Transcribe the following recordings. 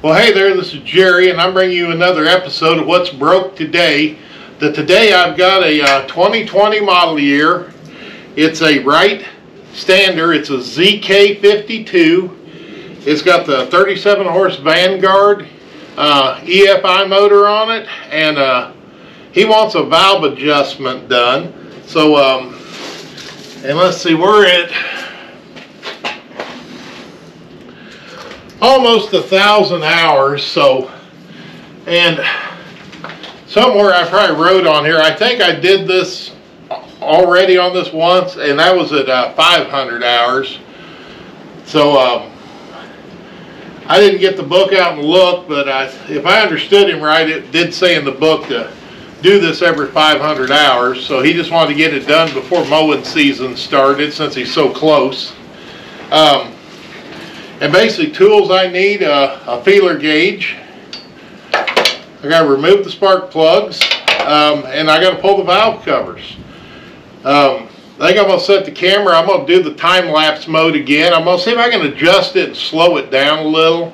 Well, hey there, this is Jerry, and I'm bringing you another episode of What's Broke Today. The today I've got a uh, 2020 model year. It's a Wright Stander. It's a ZK52. It's got the 37 horse Vanguard uh, EFI motor on it, and uh, he wants a valve adjustment done. So, um, and let's see, we're at almost a thousand hours. So, and somewhere I probably wrote on here, I think I did this already on this once, and that was at uh, 500 hours. So, um, I didn't get the book out and look, but I, if I understood him right, it did say in the book to do this every 500 hours. So he just wanted to get it done before mowing season started since he's so close. Um, and basically tools I need, uh, a feeler gauge. I got to remove the spark plugs um, and I got to pull the valve covers. Um, I think I'm to set the camera, I'm to do the time-lapse mode again. I'm to see if I can adjust it and slow it down a little.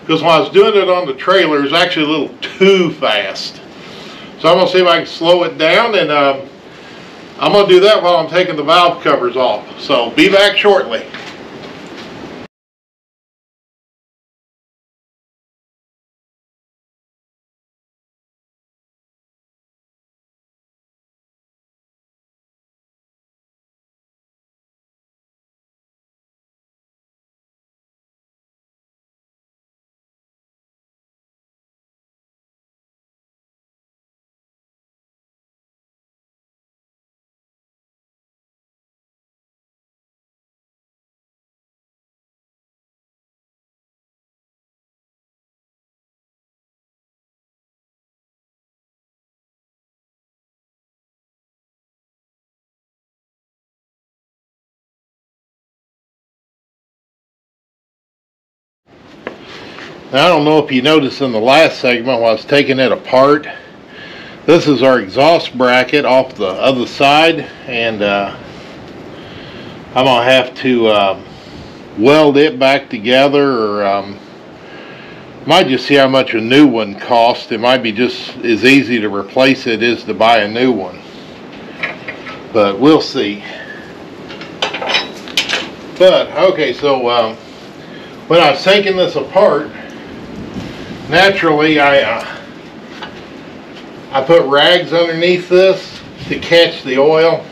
Because when I was doing it on the trailer, it was actually a little too fast. So I'm to see if I can slow it down and um, I'm to do that while I'm taking the valve covers off. So be back shortly. Now, I don't know if you noticed in the last segment while I was taking it apart, this is our exhaust bracket off the other side and uh, I'm going to have to um, weld it back together or um, might just see how much a new one costs. It might be just as easy to replace it as to buy a new one. But we'll see. But, okay, so um, when I was taking this apart, naturally I uh, I put rags underneath this to catch the oil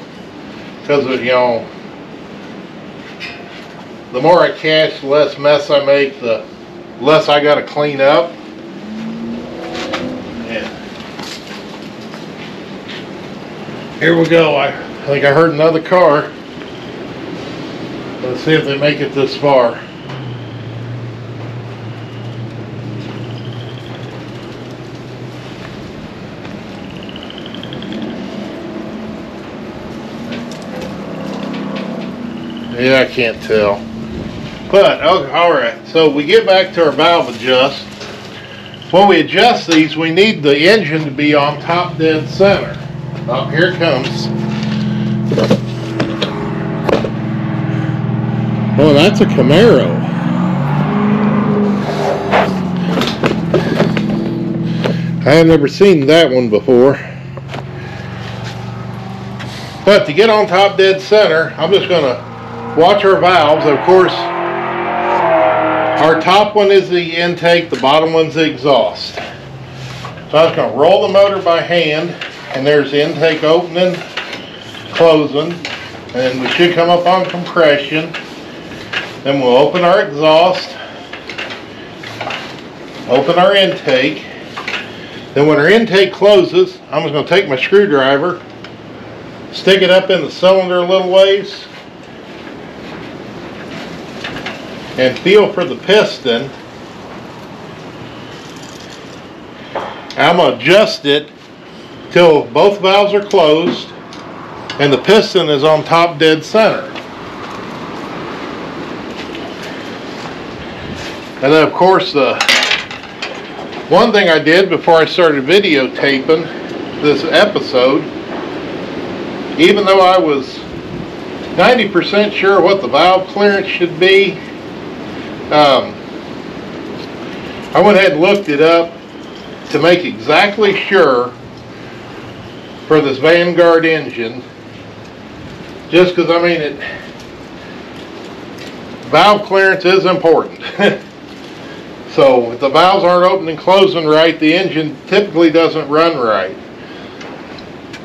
because you know the more I catch the less mess I make the less I got to clean up. And here we go. I think I heard another car. Let's see if they make it this far Yeah, I can't tell. But, okay, all right, so we get back to our valve adjust. When we adjust these, we need the engine to be on top dead center. Oh, here it comes. Oh, that's a Camaro. I have never seen that one before. But to get on top dead center, I'm just going to watch our valves. Of course, our top one is the intake, the bottom one's the exhaust. So I was going to roll the motor by hand, and there's the intake opening, closing, and we should come up on compression. Then we'll open our exhaust, open our intake. Then when our intake closes, I'm just going to take my screwdriver, stick it up in the cylinder a little ways, and feel for the piston. I'm going to adjust it till both valves are closed and the piston is on top dead center. And then of course the one thing I did before I started videotaping this episode, even though I was 90% sure what the valve clearance should be, um, I went ahead and looked it up to make exactly sure for this Vanguard engine, just because I mean it, valve clearance is important. so if the valves aren't open and closing right, the engine typically doesn't run right.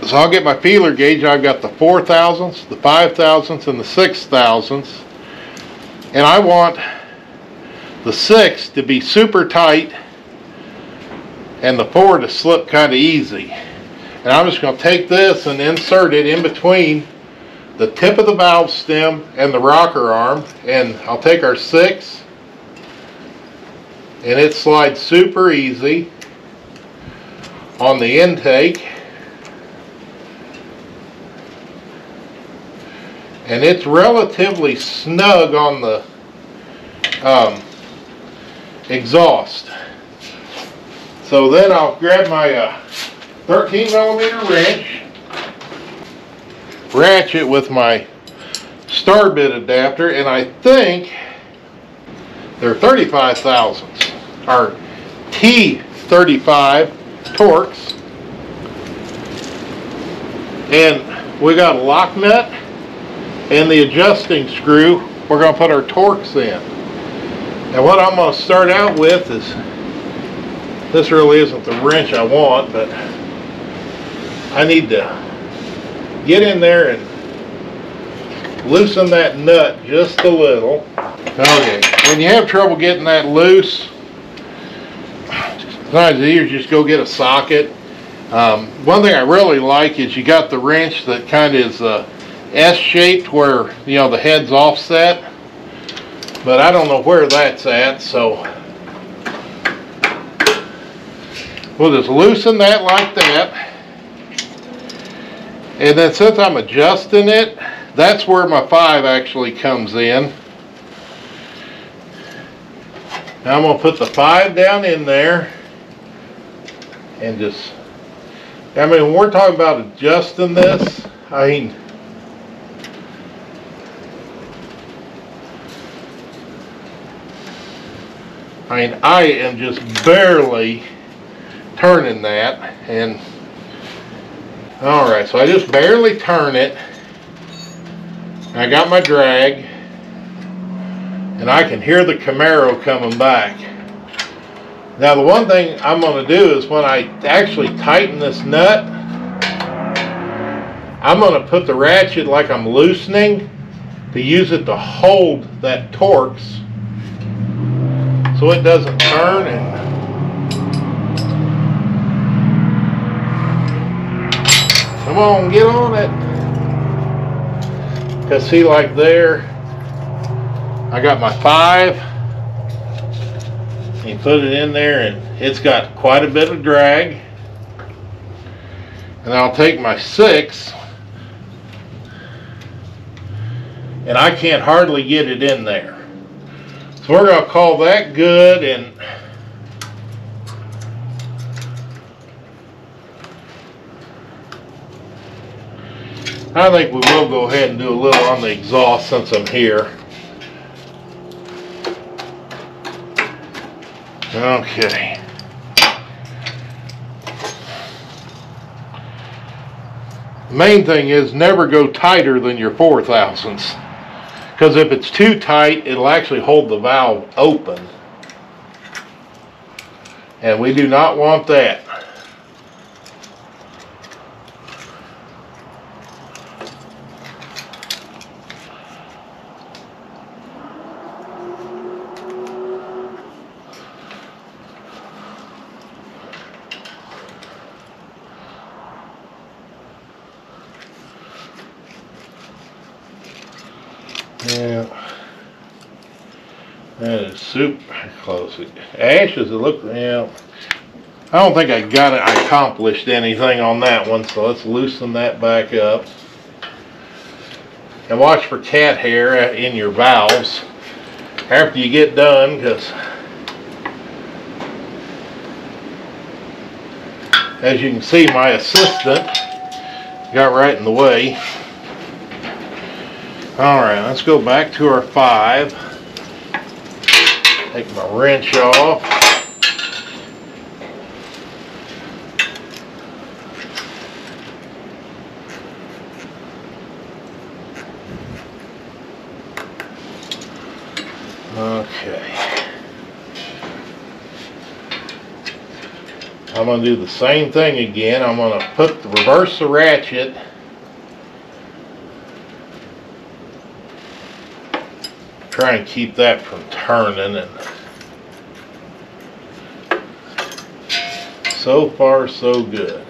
So I'll get my feeler gauge. I've got the four thousandths, the five thousandths, and the six thousandths. And I want the six to be super tight and the four to slip kind of easy. And I'm just going to take this and insert it in between the tip of the valve stem and the rocker arm. And I'll take our six and it slides super easy on the intake. And it's relatively snug on the um, exhaust. So then I'll grab my uh, 13 millimeter wrench, ratchet with my star bit adapter, and I think they're 35 thousandths, or T35 Torx. And we got a lock nut and the adjusting screw we're going to put our Torx in. And what I'm going to start out with is, this really isn't the wrench I want, but I need to get in there and loosen that nut just a little. Okay, when you have trouble getting that loose, sometimes it's easier just go get a socket. Um, one thing I really like is you got the wrench that kind of is uh, S-shaped where, you know, the head's offset but I don't know where that's at, so we'll just loosen that like that. And then since I'm adjusting it, that's where my 5 actually comes in. Now I'm going to put the 5 down in there and just, I mean, when we're talking about adjusting this, I mean, I mean, I am just barely turning that and all right, so I just barely turn it. I got my drag and I can hear the Camaro coming back. Now the one thing I'm going to do is when I actually tighten this nut, I'm going to put the ratchet like I'm loosening to use it to hold that Torx so it doesn't turn and come on get on it. Because see like there I got my five. You put it in there and it's got quite a bit of drag. And I'll take my six. And I can't hardly get it in there so we're going to call that good and I think we will go ahead and do a little on the exhaust since I'm here. Okay. The main thing is never go tighter than your four thousandths. Because if it's too tight, it'll actually hold the valve open. And we do not want that. Yeah. That is super close. Ashes, it look, yeah. I don't think I got it, I accomplished anything on that one, so let's loosen that back up. And watch for cat hair in your valves after you get done, because as you can see, my assistant got right in the way. Alright, let's go back to our five. Take my wrench off. Okay. I'm going to do the same thing again. I'm going to put the, reverse the ratchet Try and keep that from turning and so far so good.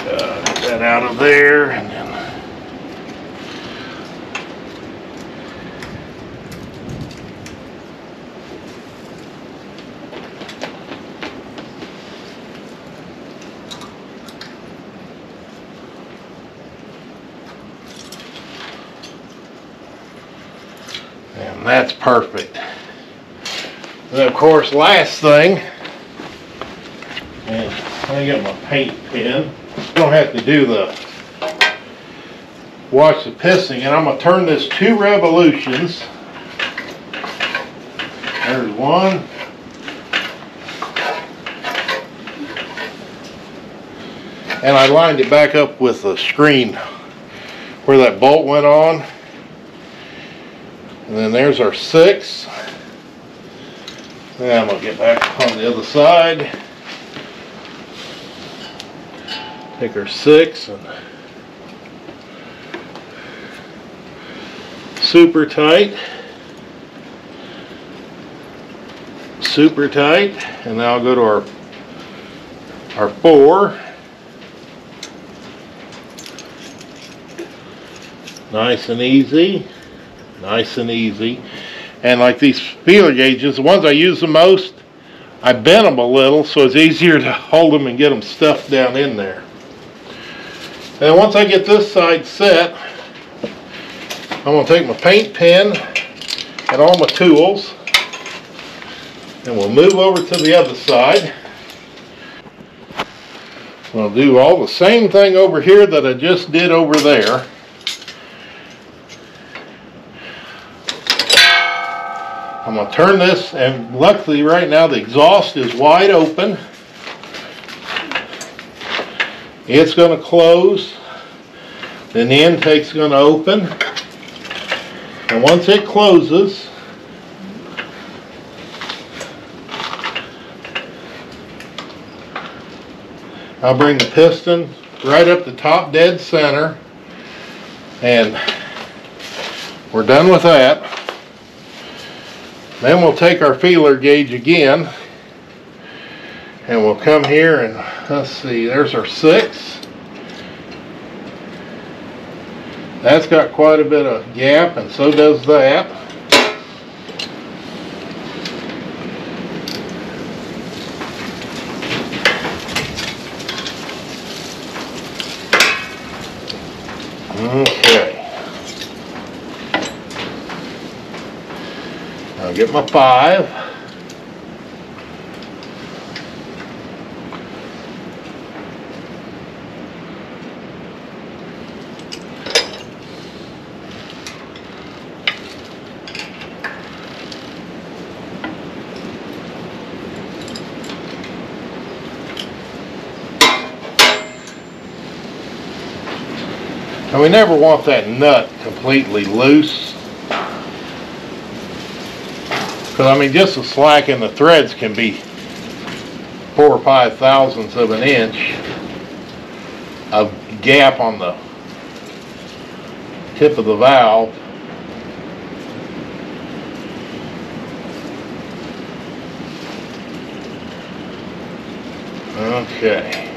Uh, get that out of there and then And that's perfect. And of course, last thing, and I get my paint pen. Don't have to do the watch the piston, and I'm gonna turn this two revolutions. There's one. And I lined it back up with the screen where that bolt went on. And then there's our six. And I'm gonna get back on the other side. Take our six and super tight. Super tight. And now I'll go to our our four. Nice and easy nice and easy. And like these feeler gauges, the ones I use the most, I bend them a little so it's easier to hold them and get them stuffed down in there. And once I get this side set, I'm going to take my paint pen and all my tools and we'll move over to the other side. We'll do all the same thing over here that I just did over there. I'm gonna turn this, and luckily right now the exhaust is wide open. It's gonna close, then the intake's gonna open. And once it closes, I'll bring the piston right up the top dead center, and we're done with that. Then we'll take our feeler gauge again and we'll come here and let's see, there's our six. That's got quite a bit of gap and so does that. Okay. I'll get my five. And we never want that nut completely loose. Because I mean, just the slack in the threads can be four or five thousandths of an inch of gap on the tip of the valve. Okay.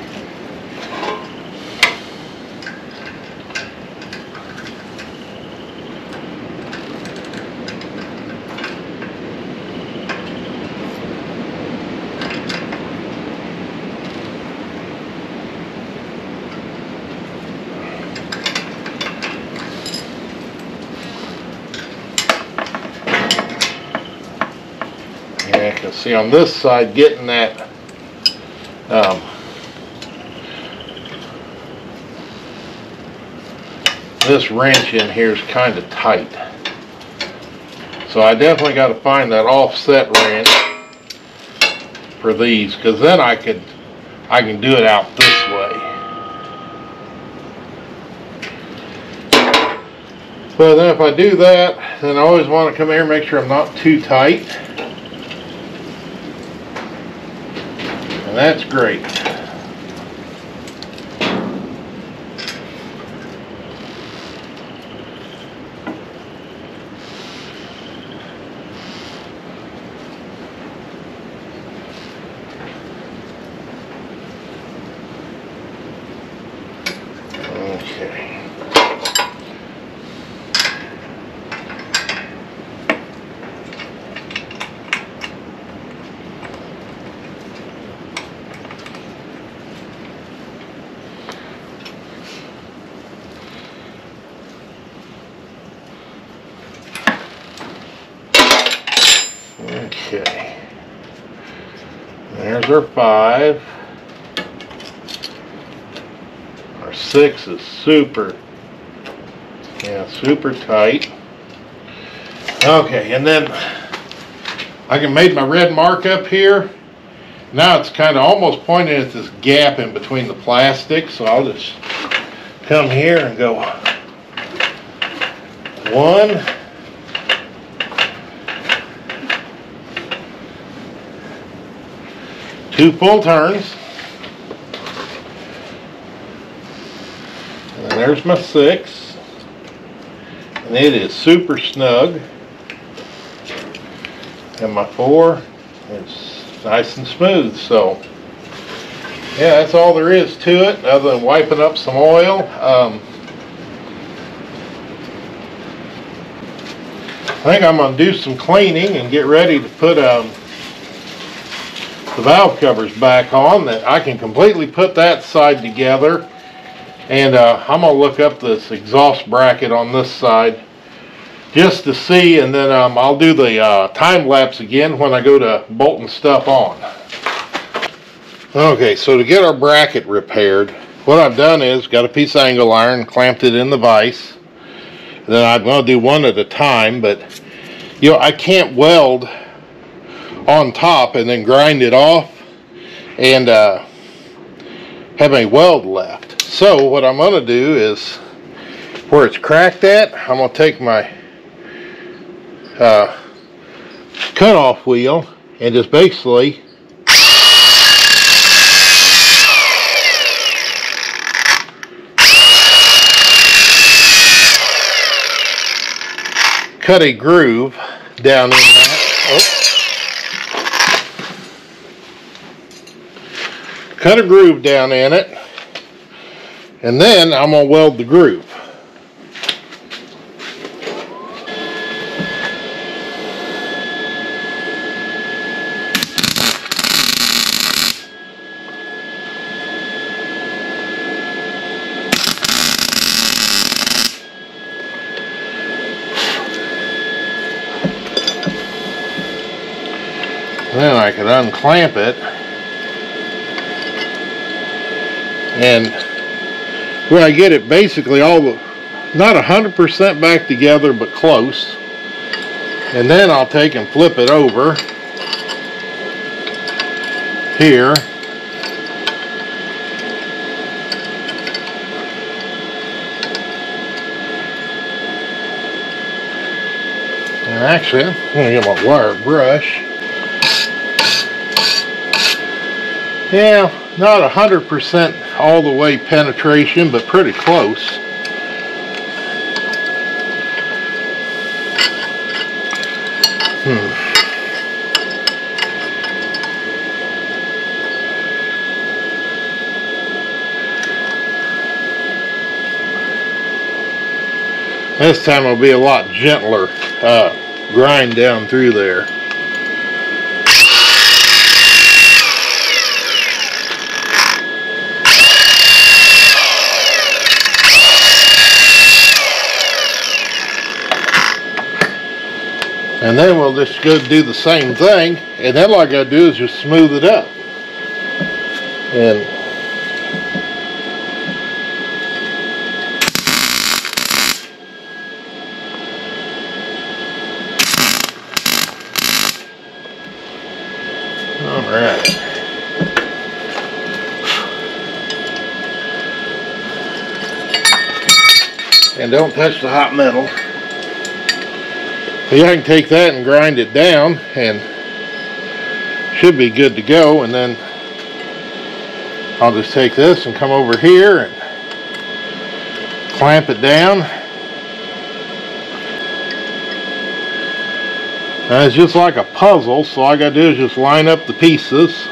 Yeah, I can see on this side getting that, um, this wrench in here is kind of tight. So I definitely got to find that offset wrench for these, because then I could, I can do it out this way. But then if I do that, then I always want to come here and make sure I'm not too tight. That's great. Okay. Okay. Our five. Our six is super, yeah, super tight. Okay, and then I can made my red mark up here. Now it's kind of almost pointing at this gap in between the plastic, so I'll just come here and go one, two full turns. And there's my six. And it is super snug. And my four, it's nice and smooth, so. Yeah, that's all there is to it, other than wiping up some oil. Um, I think I'm gonna do some cleaning and get ready to put, um, the valve covers back on, that I can completely put that side together. And uh, I'm gonna look up this exhaust bracket on this side just to see, and then um, I'll do the uh, time lapse again when I go to bolting stuff on. Okay, so to get our bracket repaired, what I've done is got a piece of angle iron, clamped it in the vise. Then I'm gonna do one at a time, but you know I can't weld on top and then grind it off and uh, have a weld left. So what I'm gonna do is where it's cracked at, I'm gonna take my uh, cutoff wheel and just basically cut a groove down in that. Oh. Cut a groove down in it, and then I'm gonna weld the groove. Then I can unclamp it. And when I get it basically all the, not 100% back together, but close. And then I'll take and flip it over here. And actually, I'm going to get my wire brush. Yeah, not 100% all the way penetration, but pretty close. Hmm. This time will be a lot gentler uh, grind down through there. And then we'll just go do the same thing. And then all I gotta do is just smooth it up. And Alright. And don't touch the hot metal. Yeah, I can take that and grind it down and should be good to go. And then I'll just take this and come over here and clamp it down. And it's just like a puzzle, so all I gotta do is just line up the pieces.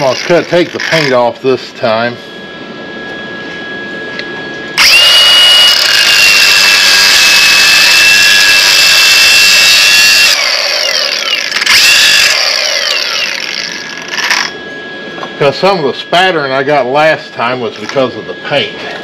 I'm gonna cut, take the paint off this time. Because some of the spattering I got last time was because of the paint.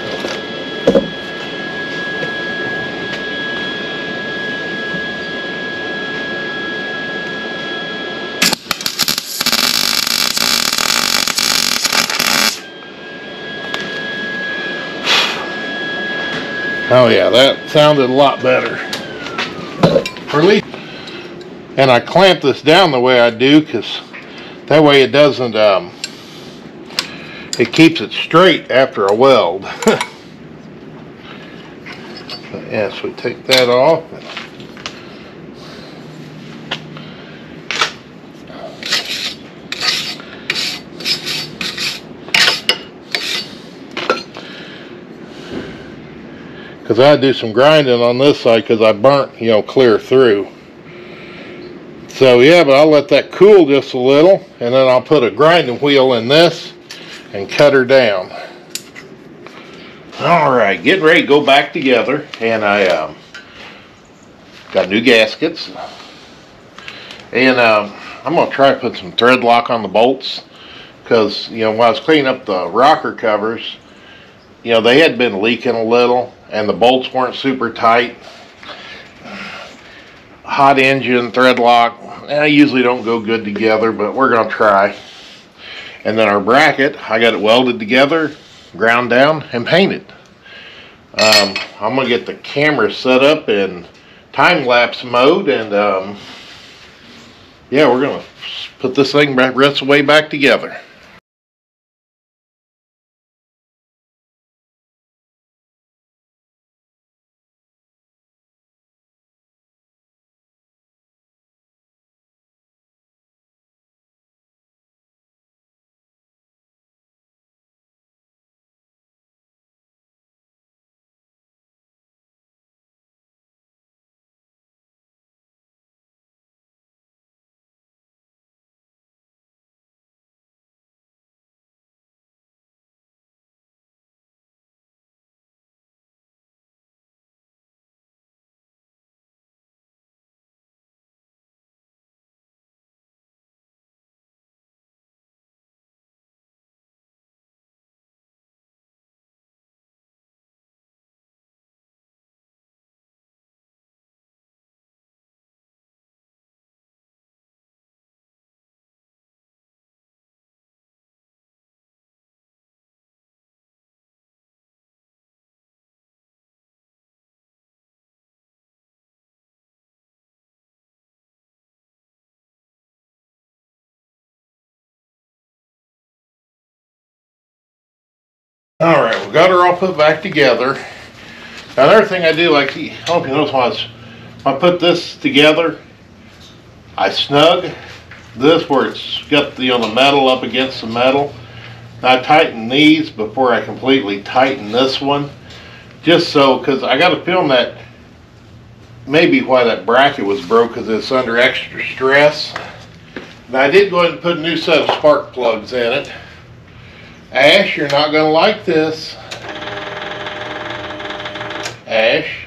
Oh yeah, that sounded a lot better. Least, and I clamp this down the way I do because that way it doesn't, um, it keeps it straight after a weld. yes, we take that off. Because I do some grinding on this side because I burnt, you know, clear through. So yeah, but I'll let that cool just a little and then I'll put a grinding wheel in this and cut her down. All right, getting ready to go back together and I um, got new gaskets and um, I'm gonna try to put some thread lock on the bolts because you know when I was cleaning up the rocker covers you know they had been leaking a little and the bolts weren't super tight. Hot engine thread lock I usually don't go good together but we're gonna try. And then our bracket I got it welded together ground down and painted. Um, I'm gonna get the camera set up in time-lapse mode and um, yeah we're gonna put this thing back rest way back together All right, we got her all put back together. Another thing I do, like, I hope you notice was, I put this together, I snug this where it's got the, know, the metal up against the metal. I tighten these before I completely tighten this one, just so, because I got to film that, maybe why that bracket was broke, because it's under extra stress. And I did go ahead and put a new set of spark plugs in it. Ash, you're not going to like this. Ash.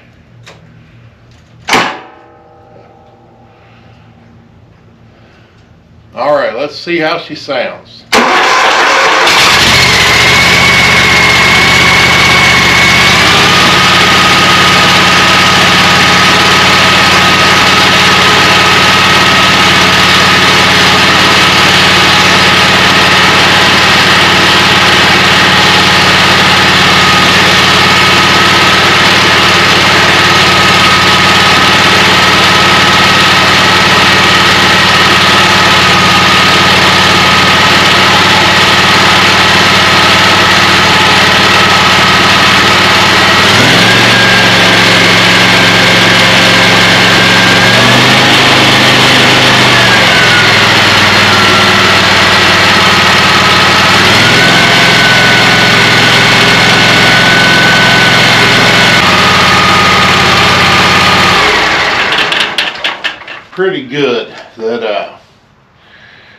All right, let's see how she sounds.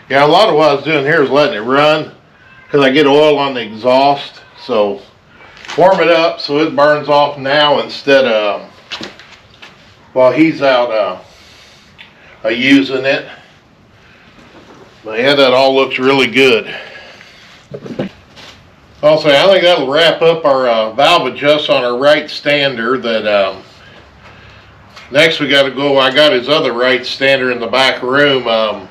Yeah, a lot of what I was doing here is letting it run because I get oil on the exhaust. So warm it up so it burns off now instead of while he's out uh, uh, using it. But yeah, that all looks really good. Also, I think that'll wrap up our uh, valve adjust on our Wright Stander that um, next we got to go, I got his other Wright Stander in the back room. Um,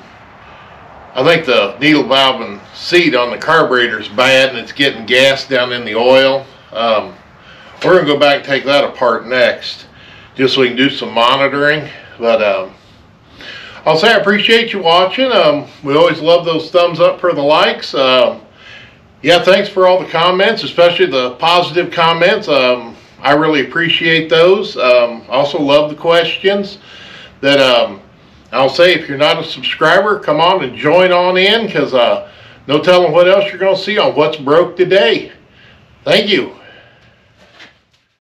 I think the needle valve and seat on the carburetor is bad and it's getting gas down in the oil. Um, we're going to go back and take that apart next just so we can do some monitoring. But um, I'll say I appreciate you watching. Um, we always love those thumbs up for the likes. Um, yeah, thanks for all the comments, especially the positive comments. Um, I really appreciate those. Um, also love the questions that I'll say if you're not a subscriber, come on and join on in because uh, no telling what else you're going to see on What's Broke Today. Thank you.